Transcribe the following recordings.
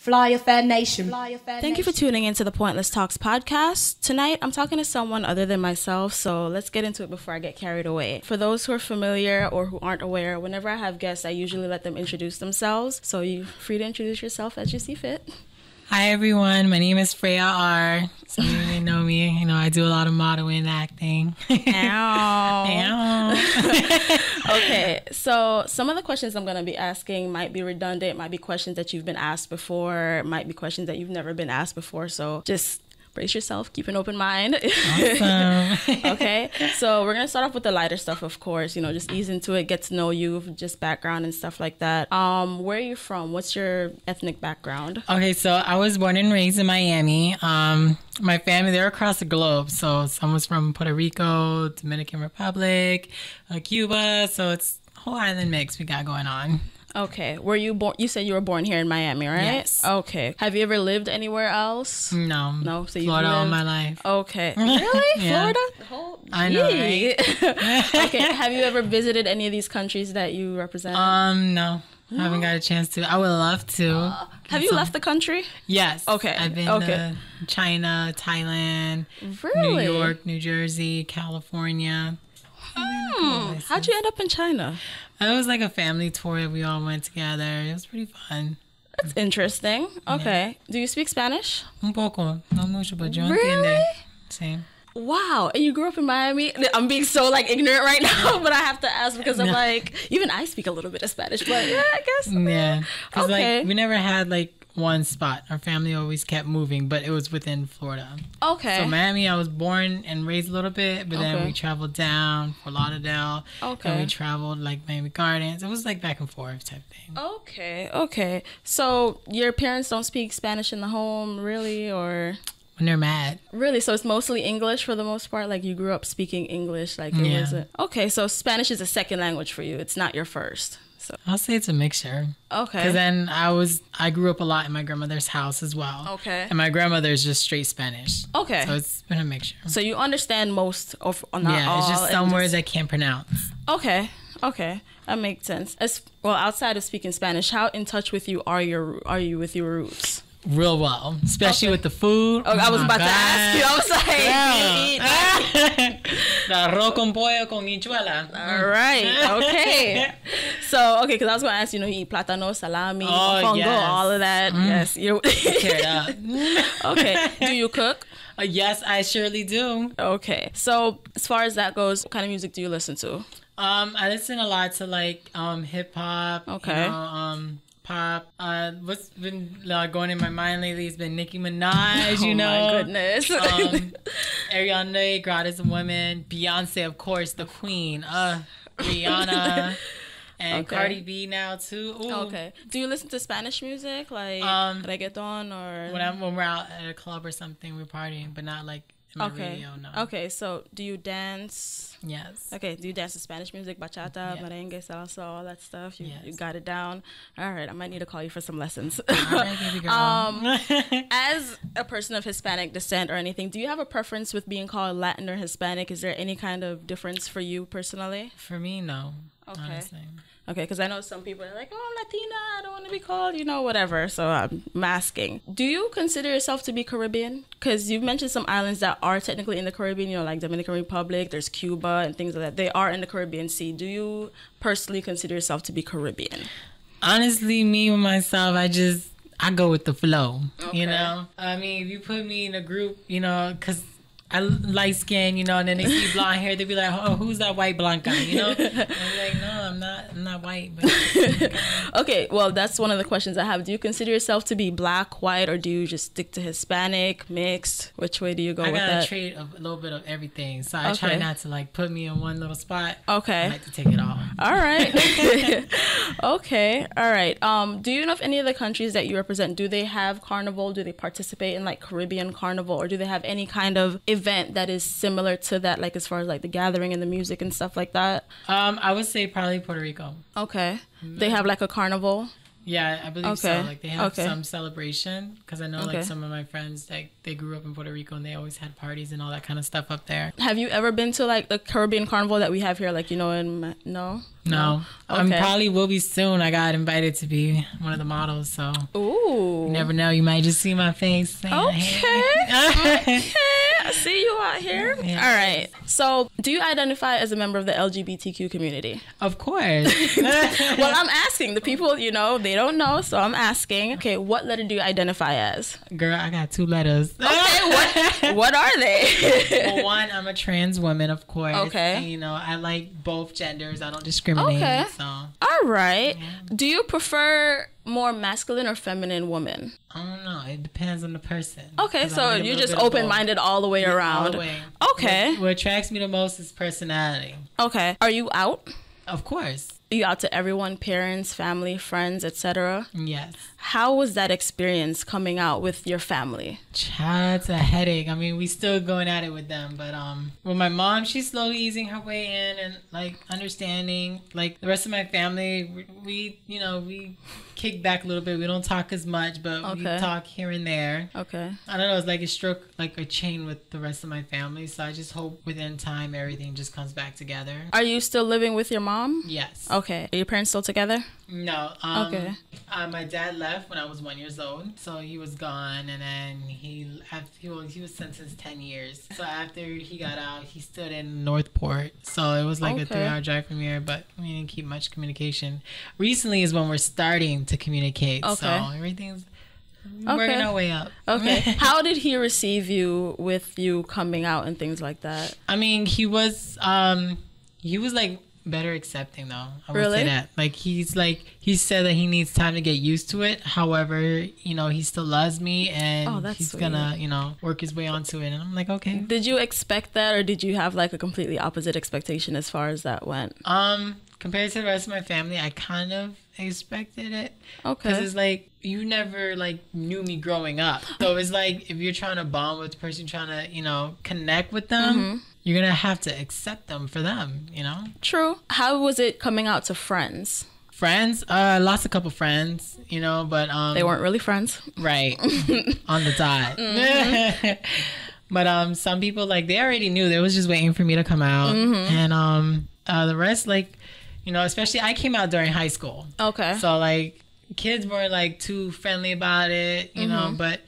Fly Affair Nation. Thank you for tuning into the Pointlesss Talks podcast. Tonight, I'm talking to someone other than myself, so let's get into it before I get carried away. For those who are familiar or who aren't aware, whenever I have guests, I usually let them introduce themselves. So you're free to introduce yourself as you see fit. Hi everyone, my name is Freya R. Some of you may know me. You know, I do a lot of modeling and acting. Ow. okay, so some of the questions I'm going to be asking might be redundant, might be questions that you've been asked before, might be questions that you've never been asked before. So just brace yourself, keep an open mind. Awesome. okay, so we're gonna start off with the lighter stuff, of course. You know, just ease into it, get to know you, just background and stuff like that. Um, where are you from? What's your ethnic background? okay, so I was born and raised in Miami. Um, my family, they're across the globe. So some was from Puerto Rico, Dominican Republic, uh, Cuba. So it's a whole island mix we got going on. Okay, were you born? You said you were born here in Miami, right? Yes. Okay. Have you ever lived anywhere else? No. No, so you've Florida all my life. Okay. Really? Yeah. Florida? The whole- I know, Gee. okay. Have you ever visited any of these countries that you represent? Um, no. I haven't got a chance to. I would love to. Have you some- left the country? Yes. Okay, I've been okay. to China, Thailand, Really? New York, New Jersey, California. Hmm. How'd you end up in China? It was like a family tour that we all went together. It was pretty fun. That's interesting. Okay. Do you speak Spanish? Un poco, no mucho, but yo Really? entiende. Sí. Wow. And you grew up in Miami? I'm being so like ignorant right now, but I have to ask because I'm No. like, even I speak a little bit of Spanish, but yeah, I guess. Yeah. Okay. like we never had like one spot. Our family always kept moving, but it was within Florida. Okay. So Miami, I was born and raised a little bit, but then Okay. we traveled down Fort Lauderdale. Okay. And we traveled like Miami Gardens. It was like back and forth type thing. Okay, okay. So your parents don't speak Spanish in the home, really, or When they're mad. really? So it's mostly English for the most part. Like you grew up speaking English, like it Yeah. wasn't. Okay, so Spanish is a second language for you. It's not your first. So I'll say it's a mixture. okay. Because then I was, I grew up a lot in my grandmother's house as well. Okay. And my grandmother is just straight Spanish. Okay. So it's been a mixture. So you understand most of, not yeah, it's just some words I can't pronounce. Okay, okay, that makes sense. As well, outside of speaking Spanish, how in touch with you are your are you with your roots? Real well, especially Okay. with the food. Oh, I was oh my about to ask you. I was like, do you eat? the arroz con pollo con habichuela. All right. Okay. So okay, because I was going to ask you know you eat plátano, salami, Oh, fongo, yes. Mm. all of that. Yes. You. Tear it up. okay. Do you cook? Uh, yes, I surely do. Okay. So as far as that goes, what kind of music do you listen to? Um, I listen a lot to like um hip hop. Okay. You know, um. Pop. Uh, what's been uh, going in my mind lately has been Nicki Minaj. You oh know, my goodness. um, Ariana God is a woman. Beyonce, of course, the queen. Uh, Rihanna. And Okay. Cardi B now too. Ooh. okay. Do you listen to Spanish music like Um, reggaeton or? When I'm when we're out at a club or something, we're partying, but not like okay. radio. No. Okay. So do you dance? Yes. Okay, do you dance to Spanish music, bachata, Yes. merengue, salsa, all that stuff? You, Yes. you got it down. All right, I might need to call you for some lessons. Right, baby girl. um, as a person of Hispanic descent or anything, do you have a preference with being called Latin or Hispanic? Is there any kind of difference for you personally? For me, no. Okay. Honestly. Okay, because I know some people are like, oh, I'm Latina, I don't want to be called, you know, whatever. So I'm masking. Do you consider yourself to be Caribbean? Because you've mentioned some islands that are technically in the Caribbean, you know, like Dominican Republic, there's Cuba and things like that. They are in the Caribbean Sea. Do you personally consider yourself to be Caribbean? Honestly, me myself, I just I go with the flow. Okay. You know, I mean, if you put me in a group, you know, because I light skin, you know, and then they see blonde hair, they be like, "Oh, who's that white blanca?" You know, like, "No, I'm not. I'm not white." But Okay, well, that's one of the questions I have. Do you consider yourself to be black, white, or do you just stick to Hispanic, mixed? Which way do you go I with gotta that? trade a little bit of everything, so I try not to like put me in one little spot. Okay. I like to take it all. All right. okay. All right. Um, do you know if any of the countries that you represent do they have carnival? Do they participate in like Caribbean carnival, or do they have any kind of event that is similar to that, like as far as like the gathering and the music and stuff like that? Um, I would say probably Puerto Rico. Okay. They have like a carnival. Yeah, I believe Okay. so. Like they have Okay. some celebration because I know Okay. like some of my friends like they grew up in Puerto Rico and they always had parties and all that kind of stuff up there. Have you ever been to like the Caribbean carnival that we have here? Like you know, in no, No, I um, Okay. probably will be soon. I got invited to be one of the models, so Ooh. you never know. You might just see my face. saying, Okay. "Hey." Okay, I see you out here. Yeah. All right. So, do you identify as a member of the LGBTQ community? of course. Well, I'm asking the people. You know, they don't know, so I'm asking. Okay, what letter do you identify as? Girl, I got two letters. Okay, what what are they? well, one, I'm a trans woman, of course. Okay. And, you know, I like both genders. I don't discriminate. Okay. So All right. Do you prefer more masculine or feminine woman? I don't know. It depends on the person. Okay, so you're just bit of both. open minded all the way All around. the way. Okay. What, what attracts me the most is personality. Okay. Are you out? Of course. You out to everyone, parents, family, friends, etc.? Yes. How was that experience coming out with your family? Child, it's a headache. I mean, we still going at it with them, but um, with my mom, she's slowly easing her way in and like understanding. Like the rest of my family, we, we you know, we kick back a little bit. We don't talk as much, but we talk here and there. Okay. I don't know. It's like it struck like a chain with the rest of my family. So I just hope within time everything just comes back together. Are you still living with your mom? Yes. Okay. Are your parents still together? No. Um, Okay. Uh, my dad left when I was one years old, so he was gone, and then he after he was, he was sentenced ten years. So after he got out, he stood in Northport, so it was like a three-hour drive from here. But we didn't keep much communication. Recently is when we're starting to communicate. So everything's Okay. working our way up. Okay. How did he receive you with you coming out and things like that? I mean, he was um he was like better accepting though. I would Really? say that. Like he's like he said that he needs time to get used to it. However, you know, he still loves me and Oh, that's he's sweet. gonna, you know, work his way onto it. And I'm like, okay. Did you expect that or did you have like a completely opposite expectation as far as that went? Um, compared to the rest of my family, I kind of expected it. Okay. Because it's like you never like knew me growing up. So it's like if you're trying to bond with the person, trying to, you know, connect with them, Mm-hmm. you're gonna have to accept them for them, you know? True. How was it coming out to friends? Friends, uh, lost a couple friends, you know, but um, They weren't really friends. right on the dot. Mm-hmm. but um, some people like they already knew. They was just waiting for me to come out, Mm-hmm. and um, uh, the rest like, you know, especially I came out during high school, Okay. so like kids weren't like too friendly about it, you Mm-hmm. know, but.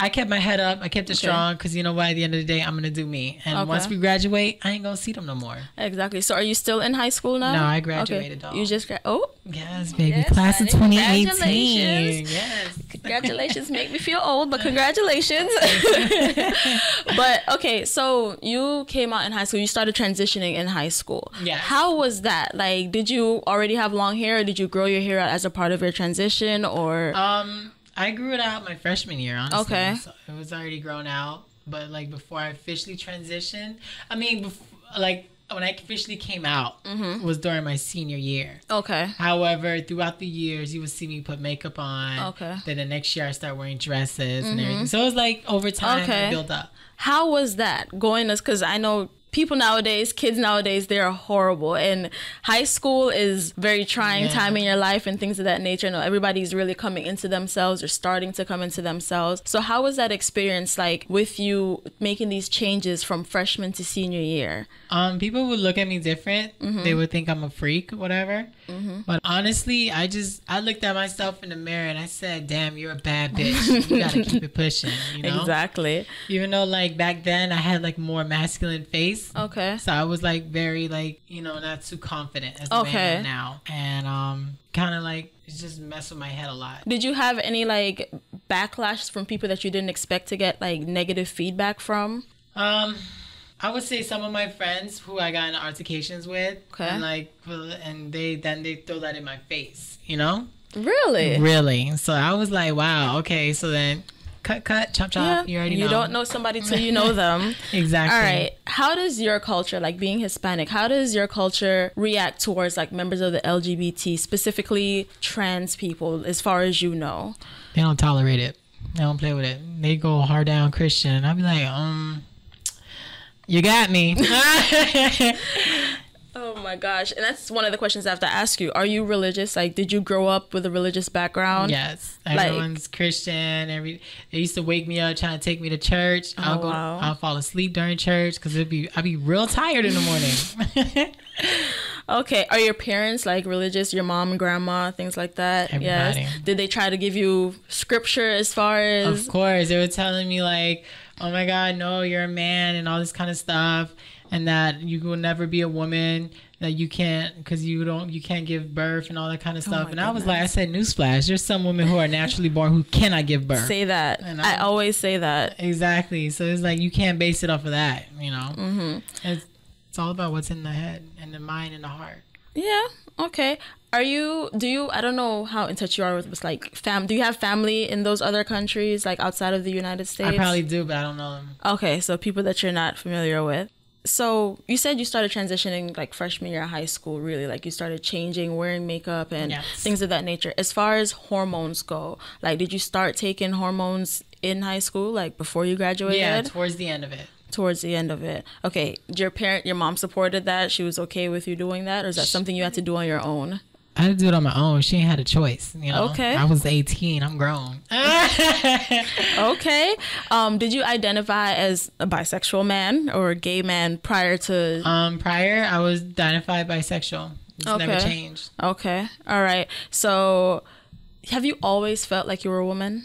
I kept my head up. I kept it strong because you know what? At the end of the day, I'm gonna do me. And Okay. once we graduate, I ain't gonna see them no more. Exactly. So are you still in high school now? No, I graduated, Okay. You just gra- oh, Yes, baby. Yes, Class of 2018. Congratulations. Yes. congratulations. Make me feel old, but congratulations. but okay, so you came out in high school. You started transitioning in high school. Yes. How was that? Like, did you already have long hair? Or did you grow your hair out as a part of your transition, or Um, I grew it out my freshman year, honestly. Okay. So it was already grown out, but like before I officially transitioned, I mean, bef- like when I officially came out Mm-hmm. was during my senior year. okay? However, throughout the years, you would see me put makeup on. Okay. Mm-hmm. Then the next year, I start wearing dresses and everything. So it was like over time, Okay. I built up. How was that going as because I know people nowadays, kids nowadays, they're horrible. And high school is very trying Yeah. time in your life and things of that nature. Know everybody's really coming into themselves or starting to come into themselves. So how was that experience like with you making these changes from freshman to senior year? Um, people would look at me different. Mm-hmm. They would think I'm a freak, whatever. But honestly, I just I looked at myself in the mirror and I said, "Damn, you're a bad bitch. you gotta keep it pushing." You know. Exactly. Even though like back then I had like more masculine face. Okay. So I was like very like you know not too confident as a Okay. man now, and um kind of like it's just messed with my head a lot. Did you have any like backlash from people that you didn't expect to get like negative feedback from? Um, I would say some of my friends who I got in altercations with, Okay. and like and they then they throw that in my face, you know. Really? Really? So I was like, wow, okay. So then, cut, cut, chop, chop. You already know. You don't know somebody till you know them. exactly. All right. How does your culture, like being Hispanic, how does your culture react towards like members of the LGBT, specifically trans people, as far as you know? They don't tolerate it. They don't play with it. They go hard down Christian, I'd be like, um, you got me. Oh my gosh. And that's one of the questions I have to ask you. Are you religious? Like, did you grow up with a religious background? Yes, Like- everyone's Christian. Every they used to wake me up trying to take me to church. Oh, I'll go. Oh, wow. I'll fall asleep during church because it'd be I'd be real tired in the morning. Okay. Are your parents like religious? Your mom, and grandma, things like that? Everybody. Yes. Did they try to give you scripture as far as? of course, they were telling me like, "Oh my God, no, you're a man," and all this kind of stuff, and that you will never be a woman. That you can't because you don't you can't give birth and all that kind of stuff. Oh and I was like, I said, newsflash: there's some women who are naturally born who cannot give birth. Say that. And I I'm- always say that. Exactly. So it's like you can't base it off of that, you know. Mm-hmm. It's it's all about what's in the head and the mind and the heart. Yeah. Okay. Are you? Do you? I don't know how in touch you are with, with like fam. Do you have family in those other countries, like outside of the United States? I probably do, but I don't know them. Okay, so people that you're not familiar with. So you said you started transitioning like freshman year of high school, really like you started changing, wearing makeup and Yes. things of that nature. As far as hormones go, like did you start taking hormones in high school, like before you graduated? Yeah, towards the end of it. Towards the end of it. Okay, your parent, your mom supported that. She was okay with you doing that, or is that something you had to do on your own? I had to do it on my own. She ain't had a choice. You know. Okay. I was 18. I'm grown. Okay. Um, did you identify as a bisexual man or a gay man prior to? um, prior, I was identified bisexual. It's never changed. Okay. All right. So, have you always felt like you were a woman?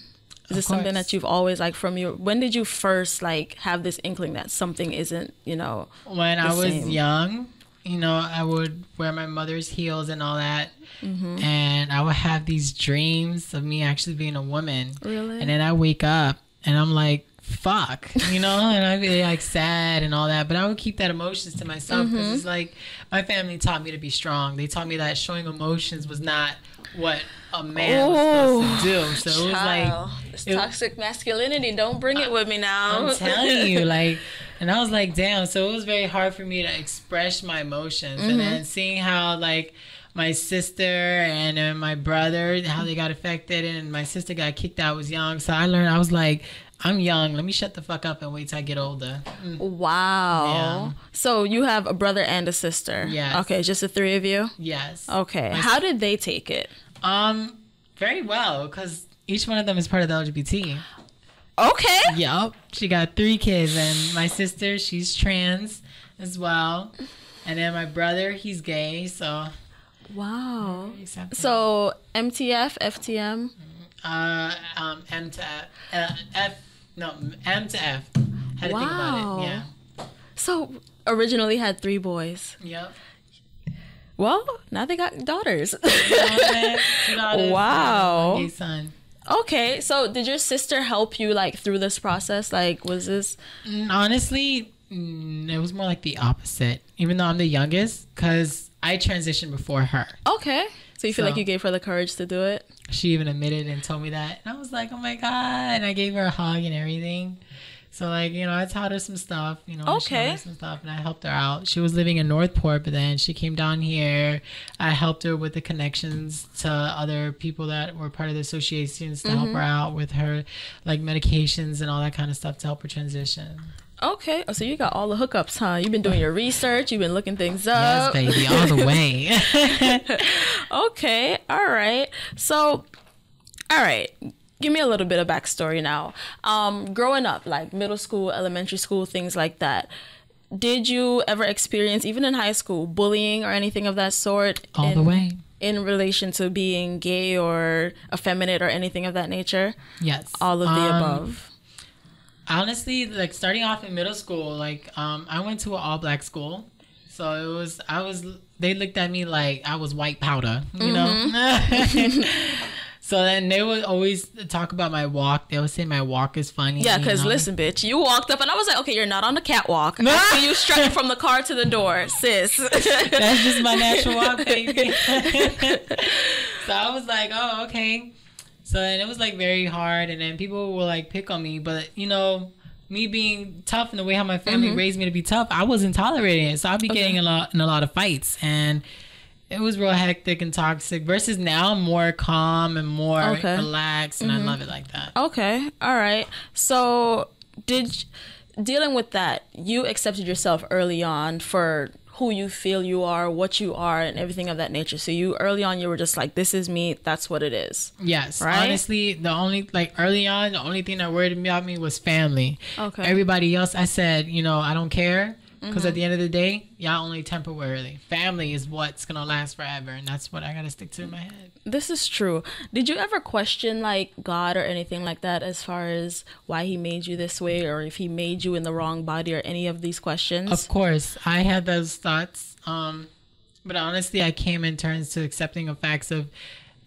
Is this something that you've always like from your? When did you first like have this inkling that something isn't, you know? When I was same. young, you know, I would wear my mother's heels and all that. Mm-hmm. And I would have these dreams of me actually being a woman. Really? And then I wake up and I'm like, fuck, you know, and I'd be like sad and all that. But I would keep that emotions to myself because Mm-hmm. it's like my family taught me to be strong. They taught me that showing emotions was not what a man was supposed to do. So it was like, Child, it- toxic masculinity. Don't bring it with me now. I'm telling you, like, and I was like, damn. So it was very hard for me to express my emotions, and then seeing how like my sister and uh, my brother how they got affected, and my sister got kicked out was young. So I learned I was like, I'm young. Let me shut the fuck up and wait till I get older. Mm. wow. Yeah. So you have a brother and a sister. Yes. Okay, just the three of you. Yes. Okay. My How did they take it? Um, very well, because each one of them is part of the LGBT. Okay. Yup. She got three kids, and my sister, she's trans as well. And then my brother, he's gay, so. Wow. So MTF, FTM. uh, um, M to F, uh, F, no, M to F. Had to think Wow. about it. Yeah. So originally had three boys. Yep. Well, now they got daughters. Two daughters, Wow. gay son. Okay, so did your sister help you like through this process? Like, was this? Mm, Honestly, mm, it was more like the opposite. Even though I'm the youngest, because I transitioned before her. Okay. So you feel So- like you gave her the courage to do it? She even admitted and told me that, and I was like, "Oh my god!" And I gave her a hug and everything. So like you know, I taught her some stuff. You know, Okay. some stuff, and I helped her out. She was living in Northport, but then she came down here. I helped her with the connections to other people that were part of the associations to help mm-hmm. her out with her like medications and all that kind of stuff to help her transition. Okay. Oh, so you got all the hookups, huh? You've been doing your research. You've been looking things up. Yes, baby, all the way. Okay, all right. So, all right. Give me a little bit of backstory now. Um, growing up, like middle school, elementary school, things like that. Did you ever experience, even in high school, bullying or anything of that sort? all in, the way. In relation to being gay or effeminate or anything of that nature? Yes. All of the Um, above. honestly like starting off in middle school like um i went to an all-black school so it was i was they looked at me like i was white powder you Mm-hmm. know so then they would always talk about my walk. They would say my walk is funny Yeah, because listen, bitch, you walked up and I was like, okay, you're not on the catwalk. I see you strutting from the car to the door, sis. that's just my natural walk baby. So i was like oh okay. So then it was like very hard and then people will like pick on me but you know me being tough and the way how my family Mm-hmm. raised me to be tough i wasn't tolerating it. So i'd be getting a lot in a lot of fights and it was real hectic and toxic versus now i'm more calm and more Okay. Mm-hmm. relaxed and i love it like that Okay, all right. So, did dealing with that, you accepted yourself early on for who you feel you are, what you are, and everything of that nature. So you early on, you were just like, "This is me. That's what it is." Yes. Right? Honestly, the only like early on, the only thing that worried me about me was family. Okay. Everybody else, I said, you know, I don't care because Mm-hmm. at the end of the day, y'all only temporarily. Family is what's gonna last forever, and that's what I gotta stick to in my head. This is true. Did you ever question like God or anything like that as far as why he made you this way or if he made you in the wrong body or any of these questions? Of course, I had those thoughts. Um, but honestly, I came in terms to accepting the facts of,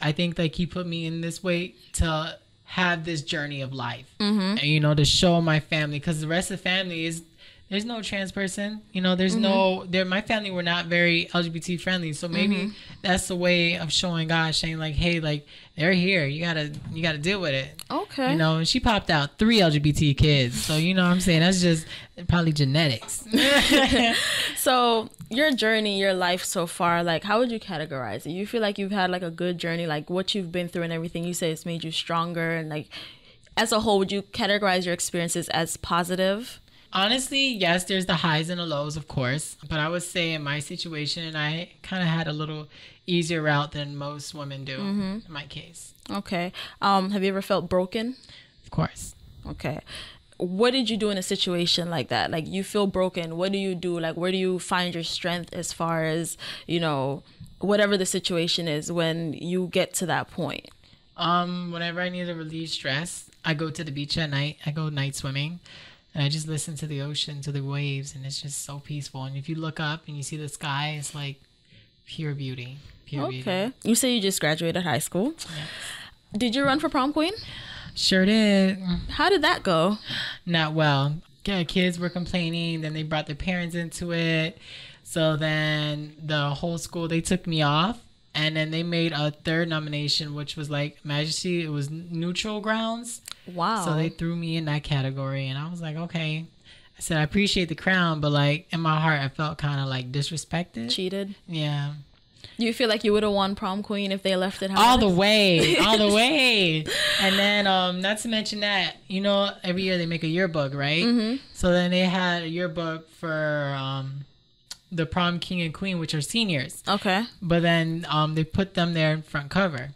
I think like he put me in this way to have this journey of life, mm-hmm. and you know, to show my family because the rest of the family is. There's no trans person, you know. There's no mm-hmm. there. My family were not very LGBT friendly, so maybe mm-hmm. that's the way of showing God, saying like, "Hey, like they're here. You gotta, you gotta deal with it." okay. You know, and she popped out three LGBT kids. So, you know what I'm saying? That's just probably genetics. So your journey, your life so far, like how would you categorize it? You feel like you've had like a good journey, like what you've been through and everything. You say it's made you stronger, and like as a whole, would you categorize your experiences as positive? Honestly, yes, there's the highs and the lows, of course. But I would say in my situation, and I kind of had a little easier route than most women do in my case. Okay. Um, have you ever felt broken? Of course. Okay. What did you do in a situation like that? Like you feel broken. What do you do? Like where do you find your strength as far as, you know, whatever the situation is when you get to that point? Um, whenever I need to relieve stress, I go to the beach at night. I go night swimming. And I just listen to the ocean, to the waves, and it's just so peaceful. And if you look up and you see the sky, it's like pure beauty. Pure beauty. Okay. You say you just graduated high school. Did you run for prom queen? Sure did. How did that go? not well. Yeah, kids were complaining. Then they brought their parents into it. So then the whole school they took me off, and then they made a third nomination, which was like Majesty. It was neutral grounds. Wow. So they threw me in that category, and I was like, okay. I said I appreciate the crown, but like in my heart, I felt kind of like disrespected. cheated. Yeah, you feel like you would have won prom queen if they left it? All the way, all the way. And then, um, not to mention that, you know, every year they make a yearbook, right? Mm-hmm. So then they had a yearbook for um, the prom king and queen, which are seniors. Okay. But then um, they put them there in front cover.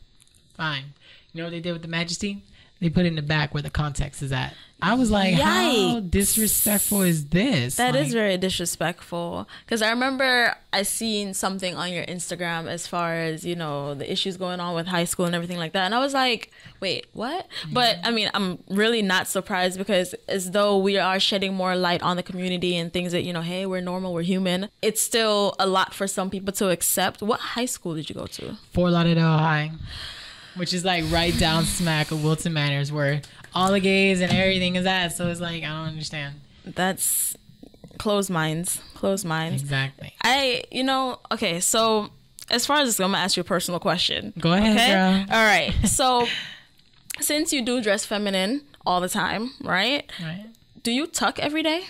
Fine. You know what they did with the Majesty? They put it in the back where the context is at. I was like, how disrespectful is this? That is Like, very disrespectful. Because I remember I seen something on your Instagram as far as you know the issues going on with high school and everything like that, and I was like, wait, what? But I mean, I'm really not surprised because as though we are shedding more light on the community and things that you know, hey, we're normal, we're human. It's still a lot for some people to accept. What high school did you go to? Fort Lauderdale High, which is like right down smack of Wilton Manors, where all the gays and everything is that. So it's like I don't understand That's closed minds, closed minds. exactly. I, you know, okay, so as far as this, I'm gonna ask you a personal question. Go ahead, Okay. girl. All right. So, since you do dress feminine all the time, right? Right. Do you tuck every day?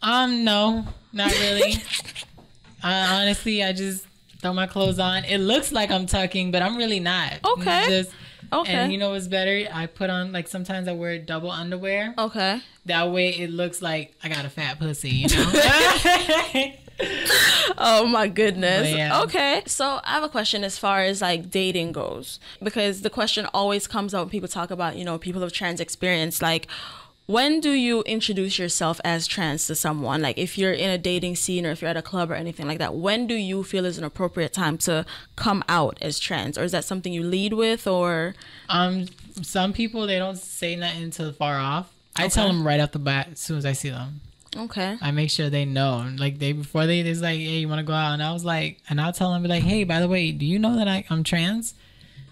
Um, no, not really. uh, honestly, I just throw my clothes on. It looks like I'm tucking, but I'm really not. Okay. It's Just, Okay. And you know what's better? I put on like sometimes I wear double underwear. Okay. That way it looks like I got a fat pussy, you know? Oh my goodness. Yeah. Okay. So I have a question as far as like dating goes because the question always comes up when people talk about, you know, people of trans experience like when do you introduce yourself as trans to someone? Like if you're in a dating scene or if you're at a club or anything like that, when do you feel is an appropriate time to come out as trans? Or is that something you lead with or um, some people they don't say nothing until far off. I tell them right off the bat as soon as I see them. Okay. I make sure they know. Like they before they it's like, hey, you want to go out? And I was like, and I'll tell them be like, hey, by the way, do you know that I, I'm trans?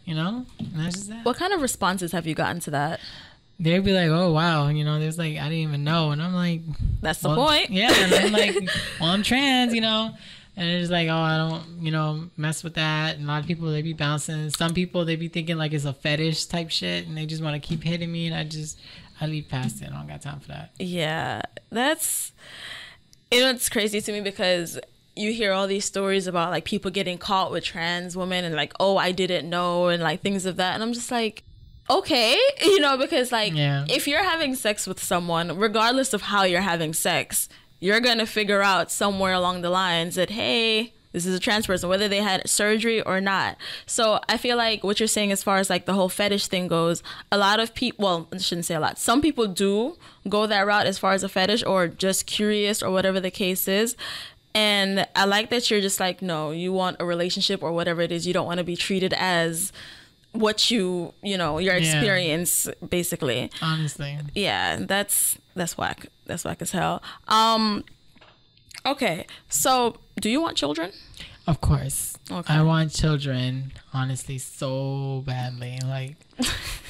You know, and that's just that. What kind of responses have you gotten to that? They'd be like, oh wow, you know, there's like I didn't even know, and I'm like, That's the well, point. Yeah, and I'm like, well, I'm trans, you know. And it's like, oh, I don't, you know, mess with that. And a lot of people they be bouncing. Some people they be thinking like it's a fetish type shit, and they just want to keep hitting me. And I just, I leave past it. I don't got time for that. Yeah, that's you know it's crazy to me because you hear all these stories about like people getting caught with trans women and like oh I didn't know and like things of that and I'm just like okay you know because like Yeah. if you're having sex with someone regardless of how you're having sex you're gonna figure out somewhere along the lines that hey, this is a trans person, whether they had surgery or not. So I feel like what you're saying, as far as like the whole fetish thing goes, a lot of people, well, I shouldn't say a lot, some people do go that route as far as a fetish or just curious or whatever the case is. And I like that you're just like, no, you want a relationship or whatever it is. You don't want to be treated as what you, you know, your Yeah. experience, basically Honestly. yeah that's that's whack that's whack as hell um okay so do you want children Of course. Okay. I want children, honestly, so badly. Like,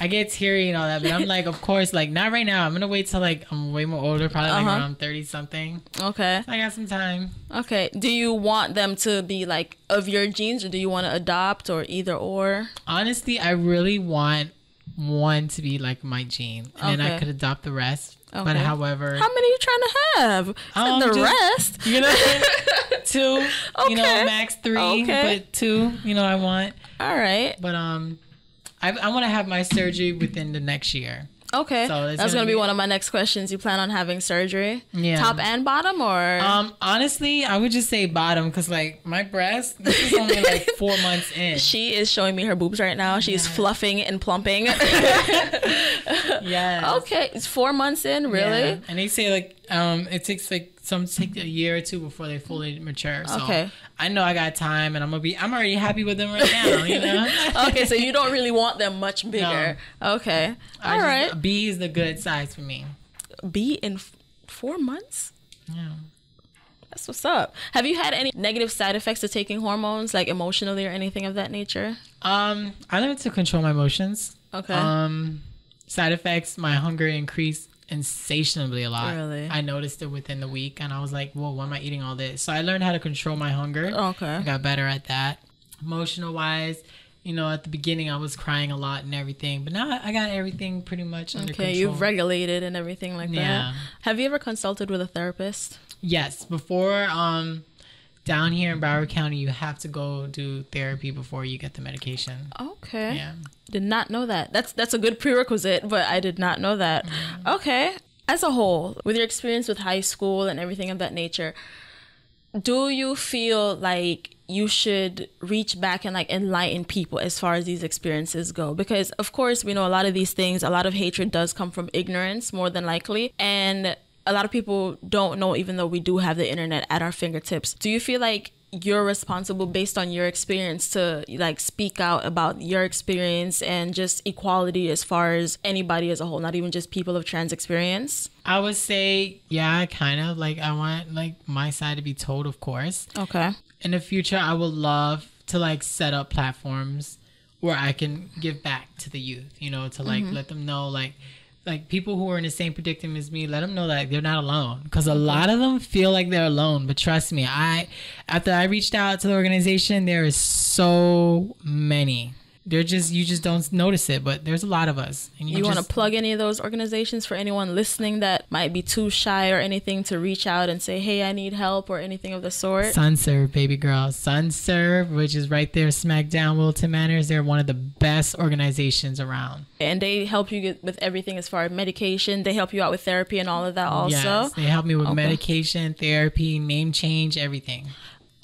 I get teary and all that, but I'm like, of course, like, not right now. I'm going to wait till, like, I'm way more older, probably like Uh-huh. around 30 something. okay I got some time. okay do you want them to be like of your genes or do you want to adopt or either or Honestly, I really want one to be like my gene, and then I could adopt the rest. But however, how many are you trying to have Um, the just- rest you know, two, you know, Okay. max three, Okay. but two, you know, I want. all right But um, I, I want to have my surgery within the next year. Okay So that's gonna gonna be be- one of my next questions you plan on having surgery Yeah. top and bottom or Um, honestly, I would just say bottom because like my breast, this is only like four months in. she is showing me her boobs right now she's Yeah. fluffing and plumping Yeah. okay it's four months in really And they say like um, it takes like some take a year or two before they fully mature. So Okay. I know I got time, and I'm gonna be. I'm already happy with them right now. You know. okay, so you don't really want them much bigger. No. Okay. All just- right. B is the good size for me. Be in f- four months? Yeah. That's what's up. Have you had any negative side effects to taking hormones, like emotionally or anything of that nature? Um, I learned to control my emotions. Okay. Um, side effects: my hunger increased insatiably a lot. Really? I noticed it within the week, and I was like, "Whoa, why am I eating all this?" So I learned how to control my hunger. okay. I got better at that. Emotional wise, you know, at the beginning I was crying a lot and everything, but now I- I got everything pretty much under Okay, control. you've regulated and everything like Yeah. that. Have you ever consulted with a therapist? yes, before um down here in Broward County, you have to go do therapy before you get the medication. Okay. Yeah. Did not know that. That's that's a good prerequisite, but I did not know that. Mm-hmm. Okay. As a whole, with your experience with high school and everything of that nature, do you feel like you should reach back and like enlighten people as far as these experiences go? Because of course, we know a lot of these things, a lot of hatred does come from ignorance more than likely. And a lot of people don't know even though we do have the internet at our fingertips. Do you feel like you're responsible based on your experience to like speak out about your experience and just equality as far as anybody as a whole, not even just people of trans experience? I would say, yeah, kind of like I want like my side to be told, of course. Okay. in the future i would love to like set up platforms where i can give back to the youth you know to like mm-hmm. let them know like like people who are in the same predicament as me let them know that they're not alone. Because a lot of them feel like they're alone but trust me i after i reached out to the organization there is so many they're just you just don't notice it but there's a lot of us and You want to plug any of those organizations for anyone listening that might be too shy or anything to reach out and say, hey, I need help or anything of the sort? Sunserve, baby girl. Sunserve, which is right there, smack down Wilton Manors. They're one of the best organizations around. And they help you get with everything as far as medication. They help you out with therapy and all of that also. Yes, they help me with Okay. medication, therapy, name change, everything.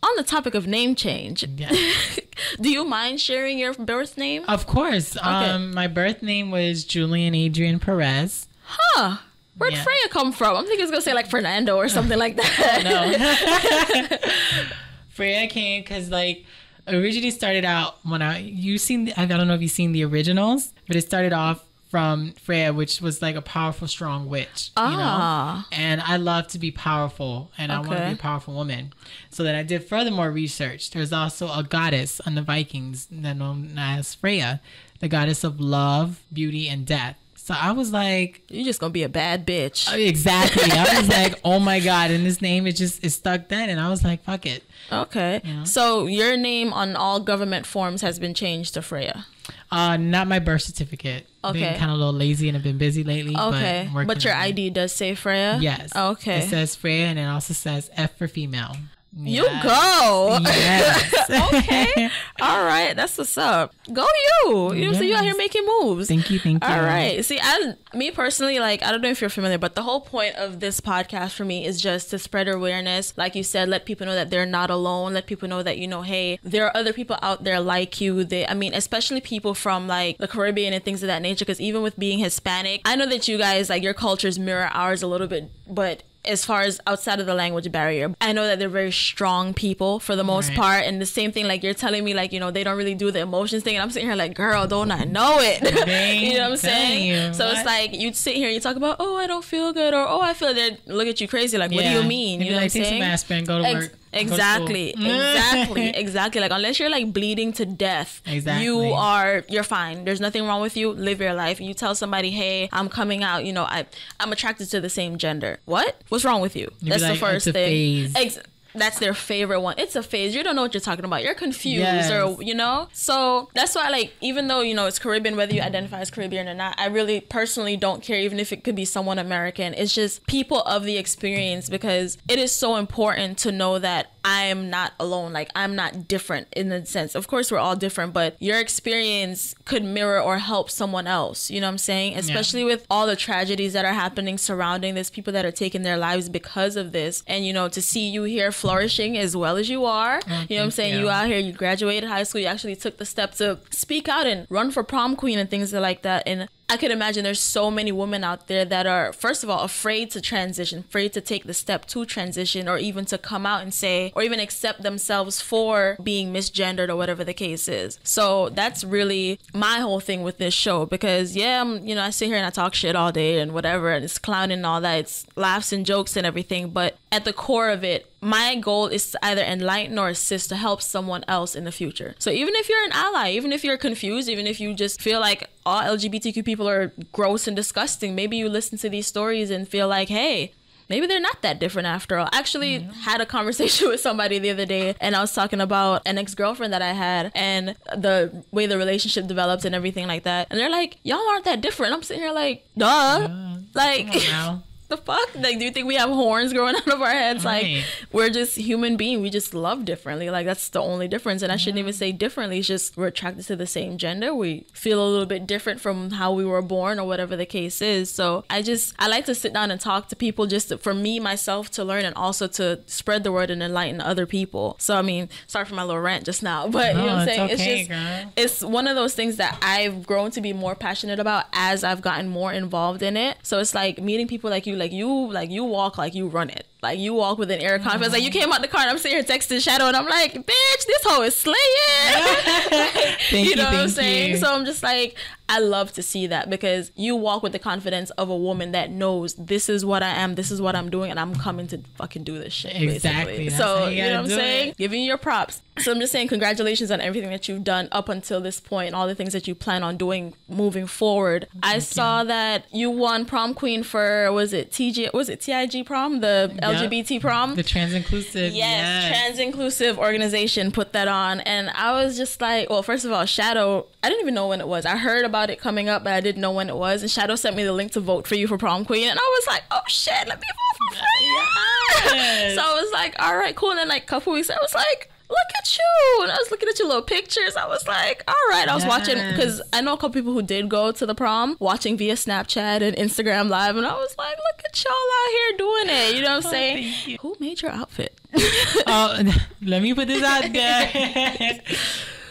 On the topic of name change, Yeah. do you mind sharing your birth name? of course. Um, my birth name was Julian Adrian Perez. Huh. Where'd Yeah. Freya come from? I'm thinking it's going to say like Fernando or something like that. No. Freya came because like originally started out when I you seen the, I don't know if you've seen the originals, but it started off from Freya, which was like a powerful, strong witch. You know? Ah. And I love to be powerful, and I want to be a powerful woman. So then I did furthermore research. There's also a goddess on the Vikings known as Freya, the goddess of love, beauty, and death. So I was like, You're just going to be a bad bitch. exactly. I was like, oh my god, and this name is just is stuck then, and I was like, fuck it. Okay. So your name on all government forms has been changed to Freya. Uh, not my birth certificate. Okay. Been kind of a little lazy and I've been busy lately. Okay. But, But, your it. ID does say Freya? Yes. Okay. It says Freya, and it also says F for female. You Yes. go. Yes. okay. All right. That's what's up. Go you. You know, so you out here Yes. making moves. Thank you, thank you. All right. See, I, me personally, like, I don't know if you're familiar, but the whole point of this podcast for me is just to spread awareness. Like you said, let people know that they're not alone. Let people know that, you know, hey, there are other people out there like you. They, I mean, especially people from like the Caribbean and things of that nature. Because even with being Hispanic, I know that you guys, like, your cultures mirror ours a little bit, but as far as outside of the language barrier. I know that they're very strong people for the most Right. part. And the same thing, like you're telling me, like, you know, they don't really do the emotions thing. And I'm sitting here like, girl, don't I know it? You know what I'm saying? you. So it's like you sit here and you talk about, oh, I don't feel good, or oh, I feel they look at you crazy. Like, what do you mean? You be know like, what I'm take saying? some aspirin, go to Ex- work. Go to school." Exactly, exactly, exactly. Like unless you're like bleeding to death, Exactly. you are you're fine. There's nothing wrong with you. Live your life. You tell somebody, hey, I'm coming out. You know, I I'm attracted to the same gender. What? What's wrong with you? be That's the first "It's a thing. phase." Ex- that's their favorite one. It's a phase. You don't know what you're talking about. You're confused, Yes. or you know. So that's why, like, even though you know it's Caribbean, whether you identify as Caribbean or not, I really personally don't care, even if it could be someone American. It's just people of the experience because it is so important to know that I am not alone. Like I'm not different in the sense. Of course, we're all different, but your experience could mirror or help someone else. You know what I'm saying? Especially with all the tragedies that are happening surrounding this, people that are taking their lives because of this, and you know to see you here flourishing as well as you are. you know what I'm mm-hmm. saying? you. You out here, you graduated high school, you actually took the step to speak out and run for prom queen and things like that. And I could imagine there's so many women out there that are, first of all, afraid to transition, afraid to take the step to transition, or even to come out and say, or even accept themselves for being misgendered or whatever the case is. So that's really my whole thing with this show because, yeah, I'm, you know, I sit here and I talk shit all day and whatever, and it's clowning and all that. It's laughs and jokes and everything. But at the core of it, my goal is to either enlighten or assist to help someone else in the future. So even if you're an ally, even if you're confused, even if you just feel like all LGBTQ people are gross and disgusting, maybe you listen to these stories and feel like, hey, maybe they're not that different after all. I actually had a conversation with somebody the other day and I was talking about an ex-girlfriend that I had and the way the relationship developed and everything like that. And they're like, y'all aren't that different. I'm sitting here like, duh. Like on now. the fuck? Like, do you think we have horns growing out of our heads? Like, we're just human beings. We just love differently. Like, that's the only difference. And I shouldn't even say differently. It's just we're attracted to the same gender. We feel a little bit different from how we were born or whatever the case is. So I just, I like to sit down and talk to people just to, for me, myself, to learn and also to spread the word and enlighten other people. So, I mean, sorry for my little rant just now, but you know what I'm it's saying? okay, it's just, girl. it's one of those things that I've grown to be more passionate about as I've gotten more involved in it. So it's like meeting people like you, like you, like you walk like you run it. Like you walk with an air of confidence. Like you mm-hmm. came out the car and I'm sitting here texting Shadow and I'm like, bitch, this hoe is slaying. Thank you know what I'm saying? you. So I'm just like, I love to see that because you walk with the confidence of a woman that knows this is what I am, this is what I'm doing, and I'm coming to fucking do this shit. Exactly. Basically. So you you know what I'm saying? it. Giving you your props. So I'm just saying congratulations on everything that you've done up until this point and all the things that you plan on doing moving forward. I saw that you won prom queen for was it TG was it TIG prom, the LGBT prom? The trans inclusive. Yes, trans inclusive organization put that on, and I was just like, well, first of all, Shadow, I didn't even know when it was. I heard about it coming up, but I didn't know when it was. And Shadow sent me the link to vote for you for prom queen, and I was like, oh shit, let me vote for Freya. Yes. So I was like, all right, cool. And then like a couple weeks, I was like. Look at you! And I was looking at your little pictures. I was like, all right. I was watching because I know a couple people who did go to the prom, watching via Snapchat and Instagram Live, and I was like, look at y'all out here doing it. You know what I'm Oh, saying? Who made your outfit? Oh, let me put this out there.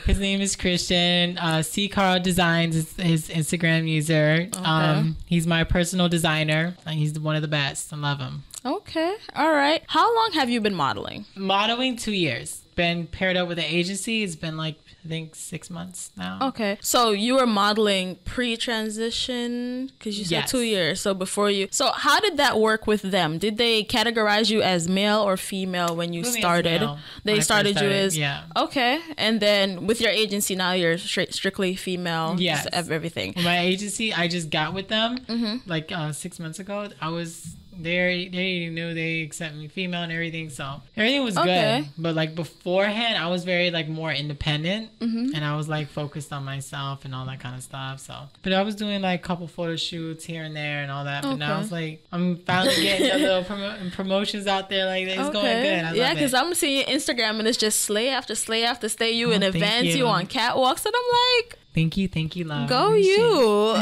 His name is Christian. Uh, C. Carl Designs is his Instagram user. Um, he's my personal designer. and He's one of the best. I love him. Okay. All right. How long have you been modeling? Modeling two years. Been paired up with an agency. It's been like I think six months now. Okay. So you were modeling pre-transition because you said Yes. two years. So before you. So how did that work with them? Did they categorize you as male or female when you as started? male when I They first started, you as yeah. Okay. And then with your agency now, you're straight, strictly female. Yes. everything. My agency, I just got with them Mm-hmm. like uh, six months ago. I was they already, they already knew they accept me female and everything, so everything was Okay. good. But like beforehand, I was very like more independent, Mm-hmm. and I was like focused on myself and all that kind of stuff. So, but I was doing like a couple photo shoots here and there and all that. But now Okay. it's like I'm finally getting a little promo- promotions out there. Like it's going good. I yeah, because. I'm seeing your Instagram and it's just slay after slay after slay. You in Oh, thank events, you. you. on catwalks, and I'm like, Thank you, thank you, love. go you.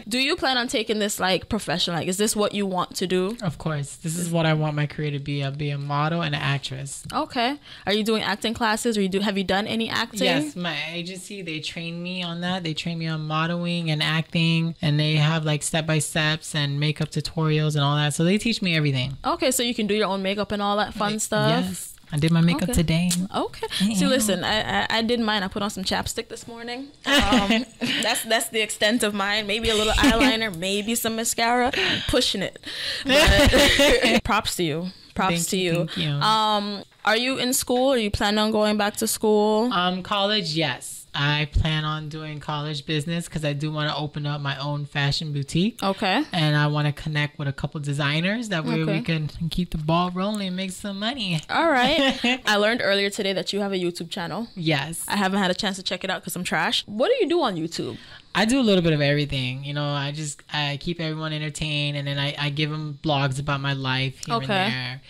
Do you plan on taking this like professional? Like, is this what you want to do? Of course, this is what I want my career to be. I'll be a model and an actress. Okay. Are you doing acting classes, or you do? Have you done any acting? Yes, my agency they train me on that. They train me on modeling and acting, and they have like step by steps and makeup tutorials and all that. So they teach me everything. Okay, so you can do your own makeup and all that fun stuff. Yes, I did my makeup Okay. today. Okay. See, listen, I, I I did mine. I put on some chapstick this morning. Um, that's that's the extent of mine. Maybe a little eyeliner, maybe some mascara. pushing it. But props to you. Props Thank to you, you. thank you. Um, are you in school? Are you planning on going back to school? Um, college, yes. I plan on doing college business because I do want to open up my own fashion boutique. Okay. And I want to connect with a couple designers that way Okay. we can keep the ball rolling and make some money. All right. I learned earlier today that you have a YouTube channel. Yes. I haven't had a chance to check it out because I'm trash. What do you do on YouTube? I do a little bit of everything. You know, I just I keep everyone entertained, and then I, I give them blogs about my life here Okay. and there.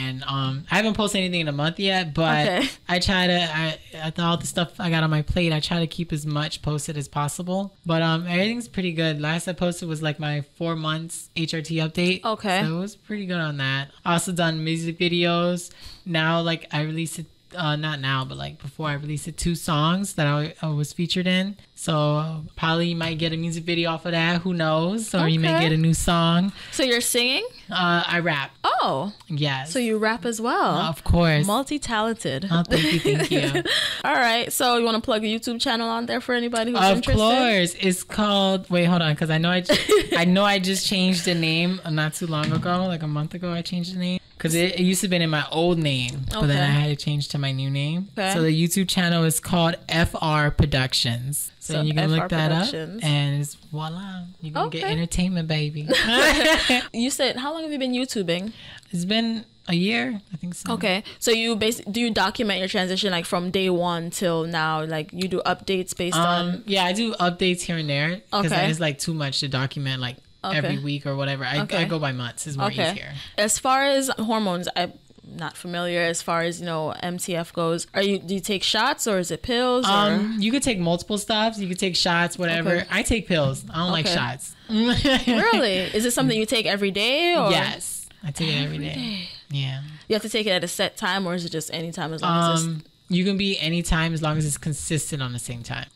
And um, I haven't posted anything in a month yet, but Okay. I try to. I, I all the stuff I got on my plate, I try to keep as much posted as possible. But um, everything's pretty good. Last I posted was like my four months HRT update. Okay. so it was pretty good on that. Also done music videos. Now, like I released it. Uh, not now, but like before I released it, two songs that I, I was featured in. So probably you might get a music video off of that. Who knows? Or you may get a new song. So you're singing? Uh, I rap. Oh, Yes. so you rap as well. Of course. Multi-talented. oh, thank you, thank you. All right. So you want to plug a YouTube channel on there for anybody who's of interested? course, it's called. Wait, hold on, because I know I, I know I just changed the name not too long ago, like a month ago. I changed the name because it, it used to been in my old name, but then I had to change to my new name. Okay. So the YouTube channel is called FR Productions. So, So you can FR look that up, and it's voila, you can get entertainment, baby. You said how long have you been YouTubing? it's been a year, I think so. Okay. So you basically do you document your transition like from day one till now? Like you do updates based on. Um, yeah, I do updates here and there because Okay. it's like too much to document like every week or whatever. I, Okay. I go by months. It's more Okay. easier. As far as hormones, I'm not familiar. As far as you know, MTF goes. Are you do you take shots or is it pills? or? Um, you could take multiple stuffs. You could take shots, whatever. Okay. I take pills. I don't like shots. really? Is it something you take every day or? Yes, I take it every day. Yeah. You have to take it at a set time, or is it just any time as long as it's Um, you can be anytime as long as it's consistent on the same time.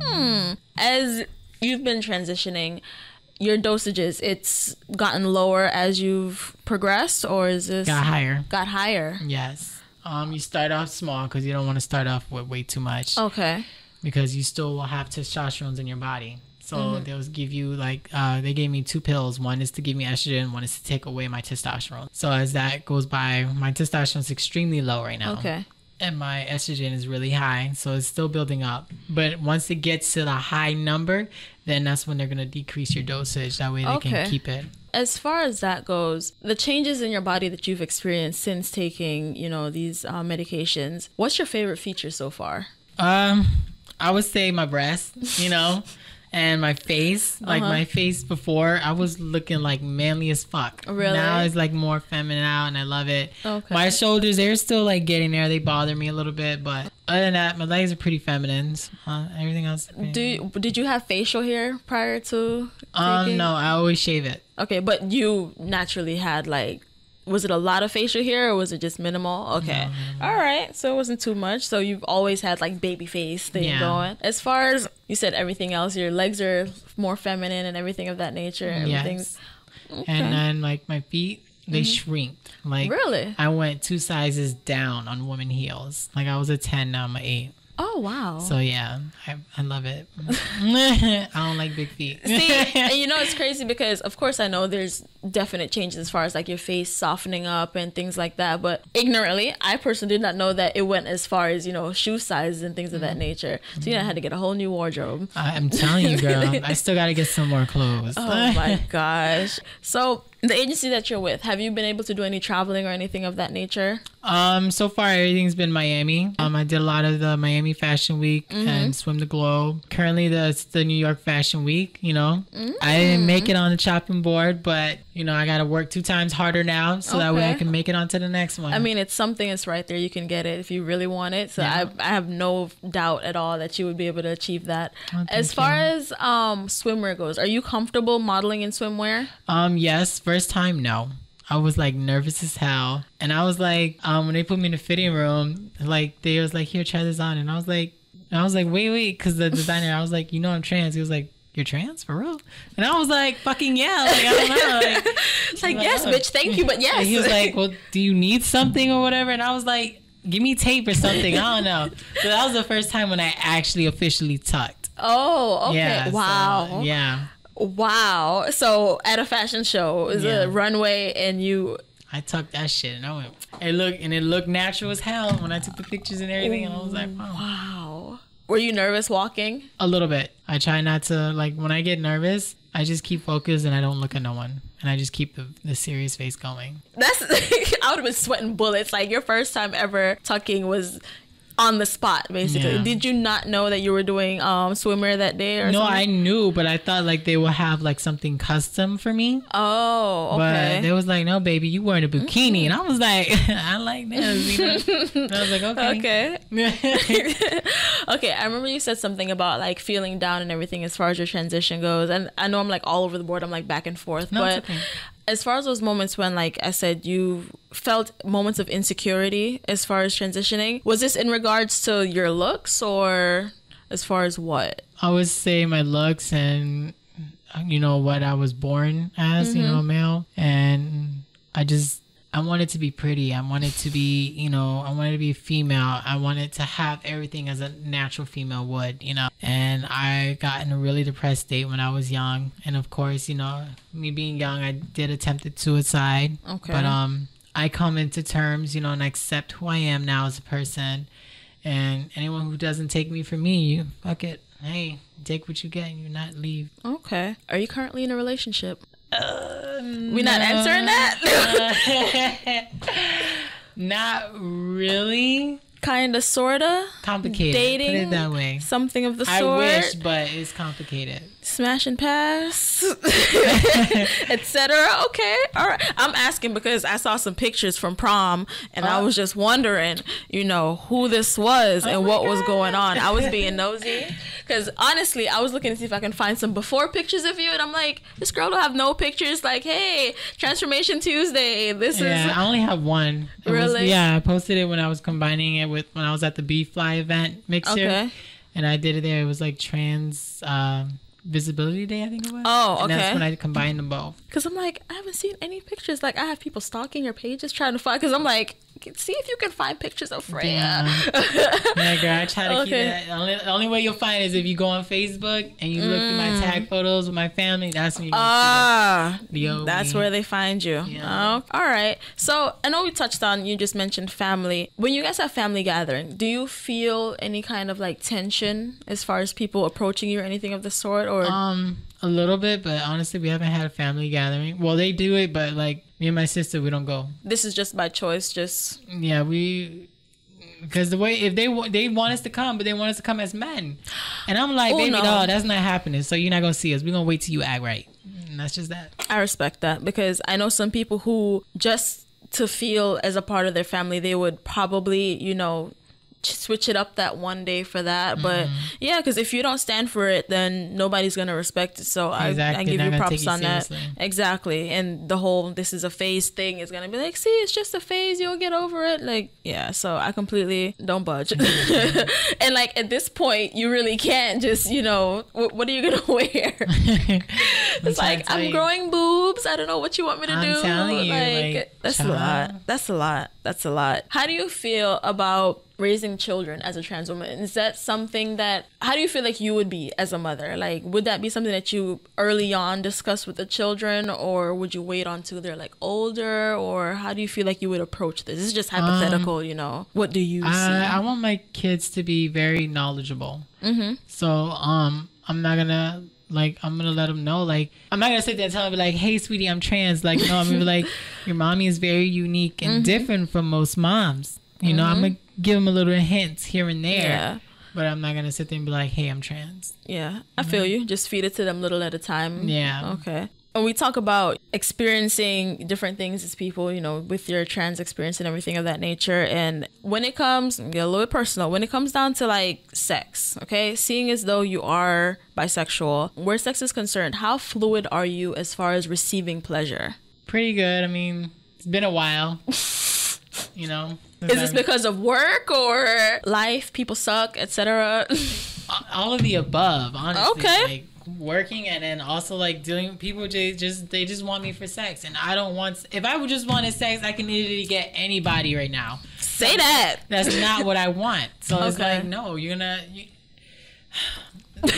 Hmm. as you've been transitioning your dosages it's gotten lower as you've progressed or is this Got higher. got higher Yes. Um, you start off small because you don't want to start off with way too much okay because you still will have testosterone in your body. So Mm-hmm. they'll give you like uh, they gave me two pills. One is to give me estrogen. One is to take away my testosterone. So as that goes by, my testosterone is extremely low right now. okay and my estrogen is really high, so it's still building up. But once it gets to the high number, then that's when they're gonna decrease your dosage. That way they Okay. can keep it. as far as that goes the changes in your body that you've experienced since taking you know these uh, medications what's your favorite feature so far Um, I would say my breast, you know, and my face. Like Uh-huh. my face before, I was looking like manly as fuck. Really? Now it's like more feminine out, and I love it. Okay. My shoulders, they're still like getting there. They bother me a little bit, but other than that, my legs are pretty feminine. Uh, everything else. do you, did you have facial hair prior to Um, taking- no, I always shave it. Okay, but you naturally had like, was it a lot of facial hair or was it just minimal? Okay, all right, so it wasn't too much. So you've always had like baby face thing Yeah. going. As far as you said, everything else, your legs are more feminine and everything of that nature. Everything's Yes. And then like my feet, they shrink. Like Mm-hmm. Really? I went two sizes down on woman heels. Like I was a ten, now I'm a eight. Oh wow. So yeah, I, I love it. I don't like big feet. See, and you know it's crazy because of course I know there's definite changes as far as like your face softening up and things like that. But ignorantly, I personally did not know that it went as far as you know shoe sizes and things of that mm. nature. So you know, I had to get a whole new wardrobe. I'm telling you, girl, I still got to get some more clothes. Oh my gosh. So The agency that you're with, have you been able to do any traveling or anything of that nature? Um, so far everything's been Miami. Um, I did a lot of the Miami Fashion Week and Swim the Globe. Currently, the the New York Fashion Week. You know, I didn't make it on the chopping board, but you know I got to work two times harder now, so that way I can make it onto the next one. I mean, it's something. It's right there. You can get it if you really want it. So Yeah. I, I have no doubt at all that you would be able to achieve that. Oh, as far you. as um swimwear goes, are you comfortable modeling in swimwear? Um, yes, first time, no. I was like nervous as hell. And I was like, um, when they put me in the fitting room, like they was like, here, try this on. And I was like, I was like, wait, wait, because the designer, I was like, you know, I'm trans. He was like, you're trans for real? And I was like, fucking yeah. Like, I don't know. Like, It's like, like, yes, oh. bitch, thank you, but yes. and he was like, well, do you need something or whatever? And I was like, give me tape or something. I don't know. So that was the first time when I actually officially tucked. oh, okay. Yeah. so, wow. yeah. Wow. So at a fashion show, it was Yeah. a runway, and you. I tucked that shit and I went. It looked and it looked natural as hell when I took the pictures and everything. And I was like, wow. Wow. Were you nervous walking? A little bit. I try not to like when I get nervous. I just keep focused and I don't look at no one. And I just keep the, the serious face going. That's I would have been sweating bullets. Like your first time ever tucking was on the spot, basically. Yeah. Did you not know that you were doing um swimwear that day or No, I knew, but I thought like they would have like something custom for me. Oh, okay. But they was like, no, baby, you wearing a bikini. And I was like, I like this. You know? I was like, okay. Okay. okay, I remember you said something about like feeling down and everything as far as your transition goes. And I know I'm like all over the board, I'm like back and forth. No, but okay. As far as those moments when like I said you felt moments of insecurity as far as transitioning, was this in regards to your looks or as far as what? I would say my looks and you know what I was born as, you Mm-hmm. know, male, and I just I wanted to be pretty. I wanted to be, you know, I wanted to be female. I wanted to have everything as a natural female would, you know. And I got in a really depressed state when I was young, and of course, you know, me being young, I did attempted suicide. Okay. But um, I come into terms, you know, and accept who I am now as a person. And anyone who doesn't take me for me, you fuck it. Hey, take what you get and you not leave. Okay. Are you currently in a relationship? Uh, We're not answering that? not really Kinda, sorta. complicated. Dating. Put it that way. Something of the sort. I wish, but it's complicated. Smash and pass, etc. Okay, all right. I'm asking because I saw some pictures from prom, and I was just wondering, you know, who this was and Oh my what was going on. I was being nosy because honestly, I was looking to see if I can find some before pictures of you, and I'm like, this girl don't have no pictures. Like, hey, Transformation Tuesday. This Yeah, is I only have one. It was- Really? yeah, I posted it when I was combining it with when I was at the B Fly event mixer, Okay. and I did it there. It was like Trans um, Visibility Day, I think it was. Oh, And okay. that's when I combined them both. Because I'm like, I haven't seen any pictures. Like, I have people stalking your pages trying to find. Because I'm like, see if you can find pictures of Freya. Yeah, girl, I try to keep Okay. it. The only, the only way you'll find is if you go on Facebook and you look through my Mm. tag photos with my family. That's you Ah, old that's me. where they find you. Yeah. Oh, all right. So I know we touched on. You just mentioned family. When you guys have family gathering, do you feel any kind of like tension as far as people approaching you or anything of the sort? Or Um, a little bit, but honestly, we haven't had a family gathering. Well, they do it, but like me and my sister, we don't go. this is just by choice? Just Yeah, we. Because the way if they they want us to come, but they want us to come as men, and I'm like, Oh, baby, no. no, that's not happening. So you're not gonna see us. We're gonna wait till you act right. And that's just that. I respect that because I know some people who just to feel as a part of their family, they would probably, you know, switch it up that one day for that. But Mm-hmm. yeah, because if you don't stand for it, then nobody's gonna respect it. So I, I Exactly, give you props you on that. Exactly, and the whole this is a phase thing is gonna be like, see, it's just a phase. You'll get over it. Like yeah, so I completely don't budge. and like at this point, you really can't just you know what, what are you gonna wear? It's like I'm growing boobs. I don't know what you want me to I'm do. telling you, like, that's a lot. That's a lot. That's a lot. How do you feel about raising children as a trans woman? Is that something that how do you feel like you would be as a mother? Like would that be something that you early on discuss with the children or would you wait until they're like older or how do you feel like you would approach this? This is just hypothetical, you know. What do you see? I, I want my kids to be very knowledgeable. Mm-hmm. So um, I'm not gonna like I'm gonna let them know. Like I'm not gonna sit there and tell them like, "Hey, sweetie, I'm trans." Like no, I'm gonna be like, "Your mommy is very unique and Mm-hmm. different from most moms." You know, I'm gonna give them a little hints here and there, Yeah. but I'm not gonna sit there and be like, "Hey, I'm trans." Yeah, I feel you. Just feed it to them little at a time. Yeah. Okay. When we talk about experiencing different things as people, you know, with your trans experience and everything of that nature, and when it comes, get a little bit personal, when it comes down to like sex, okay, seeing as though you are bisexual, where sex is concerned, how fluid are you as far as receiving pleasure? Pretty good. I mean, it's been a while. you know. Is this because of work or life? People suck, etc. all of the above? Honestly, Okay. Like, working and then also like dealing with people just, they just want me for sex and I don't want if I would just wanted sex I can literally get anybody right now. Say that. That's not what I want. So it's Okay. like no, you're gonna. You,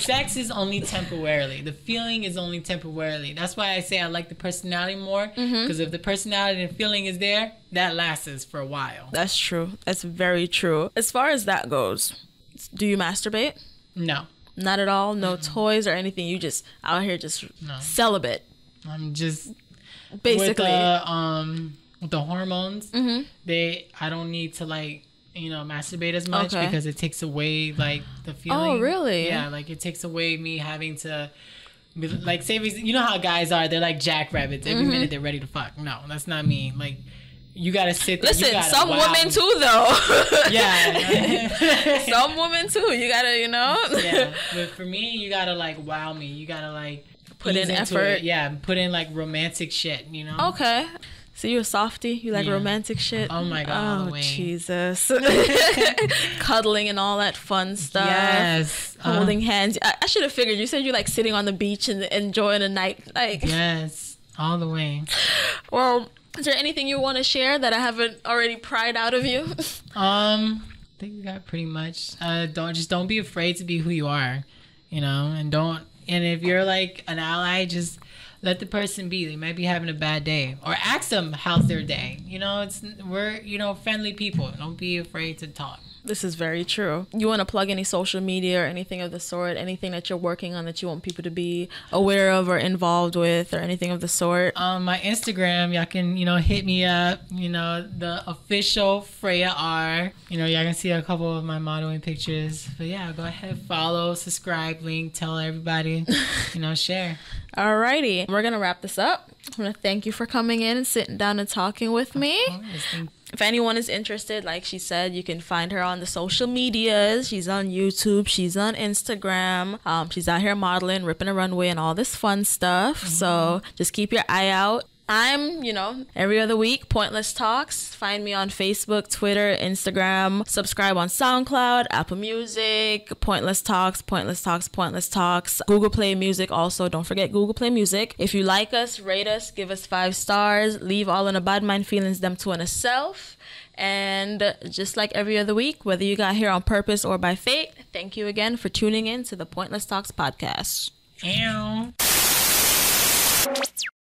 sex is only temporarily. The feeling is only temporarily. That's why I say I like the personality more Mm-hmm. because if the personality and feeling is there, that lasts for a while. That's true. That's very true. As far as that goes, do you masturbate? No, Not at all. No toys or anything. You just out here just No. celibate, I'm just basically. with the um with the hormones. Mm-hmm. They I don't need to like you know masturbate as much Okay. because it takes away like the feeling. Oh, really? Yeah, like it takes away me having to. Like say you know how guys are they're like jackrabbits every Mm-hmm. minute they're ready to fuck no that's not me like you gotta sit there Listen, gotta some wow women too, though. yeah some women too. You gotta, you know. yeah but for me you gotta like wow me you gotta like Put in effort. yeah put in like romantic shit you know Okay. So you're a softie. You like Yeah. romantic shit. Oh my God, all Oh the way. Jesus. Cuddling and all that fun stuff. yes Uh, Holding hands. I, I should have figured. You said you like sitting on the beach and enjoying a night. Like, yes all the way well, is there anything you want to share that I haven't already pried out of you? Um, I think we got pretty much. Uh, don't just don't be afraid to be who you are, you know, and don't. And if you're like an ally, just let the person be. They might be having a bad day, or ask them how's their day. You know, it's we're you know friendly people. Don't be afraid to talk. This is very true. You want to plug any social media or anything of the sort? Anything that you're working on that you want people to be aware of or involved with or anything of the sort? Um, my Instagram, y'all can you know hit me up. You know the official Freya R. You know y'all can see a couple of my modeling pictures. But yeah, go ahead, follow, subscribe, link, tell everybody. You know, share. Alrighty, we're gonna wrap this up. I want to thank you for coming in and sitting down and talking with me. Of course, thank If anyone is interested, like she said, you can find her on the social medias. She's on YouTube. She's on Instagram. Um, she's out here modeling, ripping a runway, and all this fun stuff. So just keep your eye out. I'm, you know, every other week, Pointlesss Talks. Find me on Facebook, Twitter, Instagram. Subscribe on SoundCloud, Apple Music, Pointlesss Talks, Pointlesss Talks, Pointlesss Talks. Google Play Music also. Don't forget Google Play Music. If you like us, rate us, give us five stars, leave all in a bad mind feelings them to and a self. And just like every other week, whether you got here on purpose or by fate, thank you again for tuning in to the Pointlesss Talks podcast. Ew.